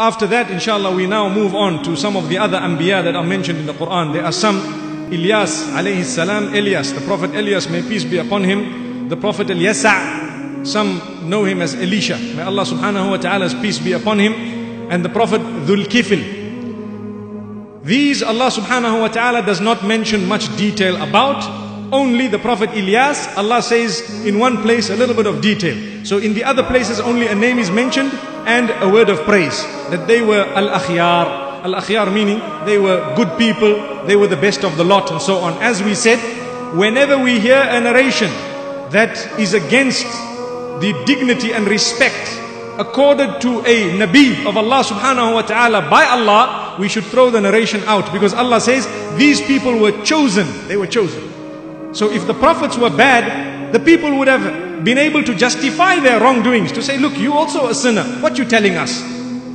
after that, inshallah, we now move on to some of the other anbiya that are mentioned in the Quran. There are some, Ilyas alayhi salam, Elias, the Prophet Elias, may peace be upon him, the Prophet Ilyasa, some know him as Elisha, may Allah subhanahu wa ta'ala's peace be upon him, and the Prophet Dhul. These Allah subhanahu wa ta'ala does not mention much detail about, only the Prophet Ilyas, Allah says in one place a little bit of detail. So in the other places only a name is mentioned and a word of praise that they were al-akhyar. Al-akhyar meaning they were good people, they were the best of the lot and so on. As we said, whenever we hear a narration that is against the dignity and respect accorded to a Nabi of Allah subhanahu wa ta'ala by Allah, we should throw the narration out because Allah says these people were chosen. They were chosen. So if the prophets were bad, the people would have been able to justify their wrongdoings to say, look, you also a sinner. What you telling us?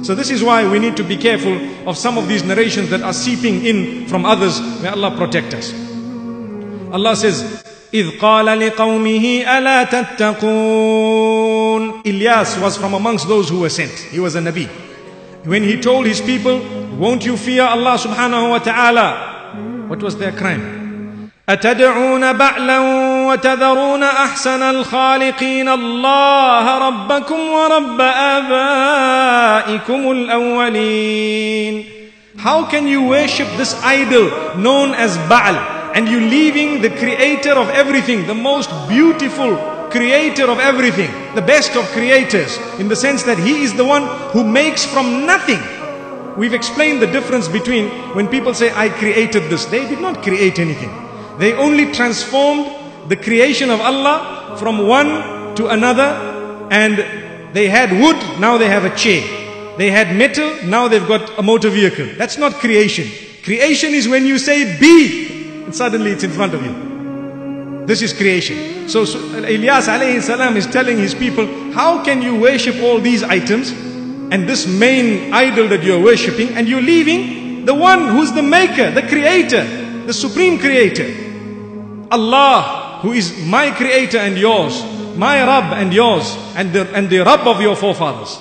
So this is why we need to be careful of some of these narrations that are seeping in from others. May Allah protect us. Allah says, إذ قال لقومه ألا تتقون Ilyas was from amongst those who were sent. He was a Nabi. When he told his people, won't you fear Allah subhanahu wa ta'ala? What was their crime? أتدعون بعلا وتذرون أحسن الخالقين الله ربكم ورب آبائكم الأولين How can you worship this idol known as Baal and you leaving the creator of everything, the most beautiful creator of everything, the best of creators in the sense that he is the one who makes from nothing. We've explained the difference between when people say I created this, they did not create anything. They only transformed the creation of Allah from one to another and they had wood, now they have a chair. They had metal, now they've got a motor vehicle. That's not creation. Creation is when you say be and suddenly it's in front of you. This is creation. So, so Ilyas alayhi salam is telling his people, how can you worship all these items and this main idol that you're worshipping and you're leaving the one who's the maker, the creator, the supreme creator. Allah, who is my creator and yours, my Rabb and yours, and the, and the Rabb of your forefathers.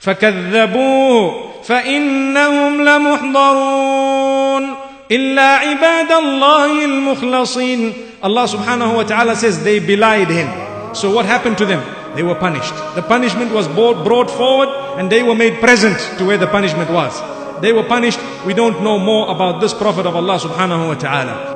فكذبوه فإنهم لمحضرون إلا عباد الله المخلصين Allah subhanahu wa ta'ala says they belied him. So what happened to them? They were punished. The punishment was brought forward and they were made present to where the punishment was. They were punished. We don't know more about this Prophet of Allah subhanahu wa ta'ala.